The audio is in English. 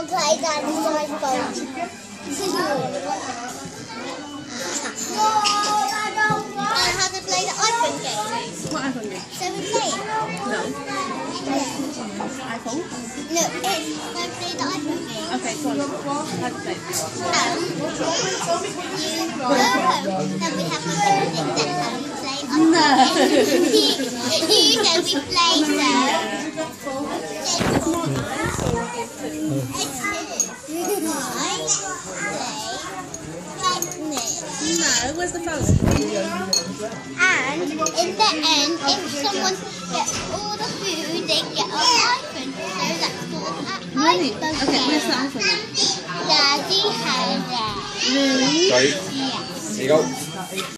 someone play how to play the iPhone game. What iPhone game? So we play it. No. Yeah. iPhone? No, it's we play the iPhone game. Okay, go on. How to play? Um, you go home, then we have a picnic, that's how we play iPhone No. you know we play No, where's the phone? And in the end, if someone gets all the food, they get a iPhone. So that's called an Really? iPhone Okay, where's the game. iPhone? Daddy has that. Really? Sorry. Yes. Here you go.